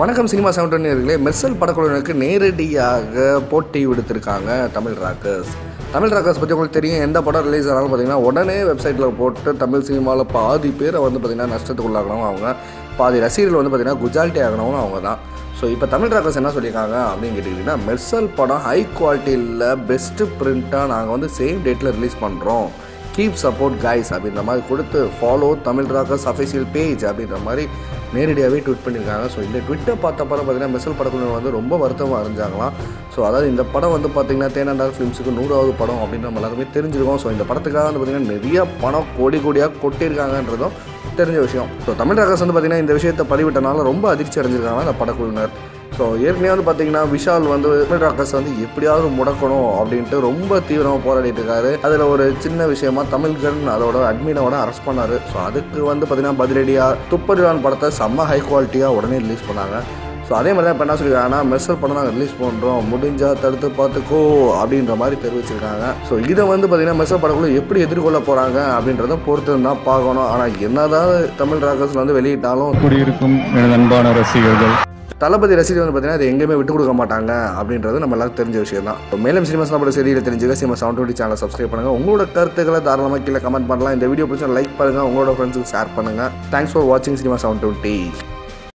வணக்கம் cinema seven நேர்களே மெர்சல் படக்குழுவினருக்கு நேரடியாக போட்டி விடுத்திருக்காங்க தமிழ் ராக்கர்ஸ். தமிழ் ராக்கர்ஸ் பற்றி உங்களுக்கு தெரியும் எந்த படம் ரிலீஸ் ஆனாலும் பார்த்தீங்கன்னா உடனே வெப்சைட்டில் போட்டு தமிழ் சினிமாவில் பாதி பேரை வந்து பார்த்திங்கன்னா நஷ்டத்துக்குள்ளாகணும் அவங்க. பாதி ரசிகர்கள் வந்து பார்த்திங்கன்னா குஜாலிட்டி ஆகணும் அவங்க தான். ஸோ இப்போ தமிழ் ராக்கர்ஸ் என்ன சொல்லியிருக்காங்க அப்படின்னு கேட்டிங்கன்னா மெர்சல் படம் ஹை குவாலிட்டியில் பெஸ்ட்டு பிரிண்ட்டாக நாங்கள் வந்து சேம் டேட்டில் ரிலீஸ் பண்ணுறோம் கீப் சப்போர்ட் கைஸ் அப்படின்ற மாதிரி கொடுத்து follow Tamil Rockers official page அப்படின்ற மாதிரி நேரடியாகவே ட்வீட் பண்ணியிருக்காங்க. ஸோ இந்த ட்விட்டை பார்த்த படம் பார்த்தீங்கன்னா மெர்சல் படக்குழு வந்து ரொம்ப வருத்தமாக அறிஞ்சாங்களாம் ஸோ அதாவது இந்த படம் வந்து பார்த்தீங்கன்னா தேனாண்டார் ஃபிலிம்ஸுக்கு நூறாவது படம் அப்படின்னு நம்ம எல்லாருமே தெரிஞ்சிருக்கோம். ஸோ இந்த படத்துக்காக வந்து பார்த்தீங்கன்னா நிறைய பணம் கோடி கோடியாக கொட்டியிருக்காங்கன்றதும் தெரிஞ்ச விஷயம். ஸோ தமிழ் ரகஸ் வந்து பார்த்தீங்கன்னா இந்த விஷயத்தை பதிவிட்டனால ரொம்ப அதிர்ச்சி அடைஞ்சிருக்காங்க அந்த படக்குழுவினர். ஸோ ஏற்கனவே வந்து பார்த்தீங்கன்னா விஷால் வந்து தமிழ் ராக்கர்ஸ் வந்து எப்படியாவது முடக்கணும் அப்படின்ட்டு ரொம்ப தீவிரமாக போராடிட்டு இருக்காரு. அதில் ஒரு சின்ன விஷயமா தமிழ்கன் அதோட அட்மினோட அரெஸ்ட் பண்ணாரு. ஸோ அதுக்கு வந்து பார்த்தீங்கன்னா பதிலடியாக துப்பறிவான் படத்தை செம்ம ஹை குவாலிட்டியாக உடனே ரிலீஸ் பண்ணாங்க. ஸோ அதே மாதிரி தான் இப்போ என்ன சொல்லியிருக்காங்கன்னா மெர்சல் படம் நாங்கள் ரிலீஸ் பண்ணுறோம் முடிஞ்சால் தடுத்து பார்த்துக்கோ அப்படின்ற மாதிரி தெரிவிச்சிருக்காங்க. ஸோ இதை வந்து பார்த்தீங்கன்னா மெர்சல் படக்குழு எப்படி எதிர்கொள்ள போகிறாங்க அப்படின்றத பொறுத்து தான் பார்க்கணும் ஆனால் என்னதான் தமிழ் ராக்கர்ஸ் வந்து வெளியிட்டாலும் குடியிருக்கும் எனது அன்பான ரசிகர்கள். தளபதி ரசிகர் வந்து பார்த்தீங்கன்னா அது எங்கேயுமே விட்டு கொடுக்க மாட்டாங்க அப்படின்றது நம்ம எல்லாருக்கும் தெரிஞ்ச விஷயம் தான் மேலும் சினிமா சாப்பிட செய்தியில் தெரிஞ்சுக்க cinema seven twenty channel subscribe பண்ணுங்கள் உங்களோட கருத்துக்களை தாராளமாக கீழே கமெண்ட் பண்ணலாம். இந்த வீடியோ பிடிச்சா லைக் பண்ணுங்கள் உங்களோட ஃப்ரெண்ட்ஸுக்கு ஷேர் பண்ணுங்கள் தேங்க்ஸ் ஃபார் வாட்சிங் சினிமா செவன் டுவெண்ட்டி.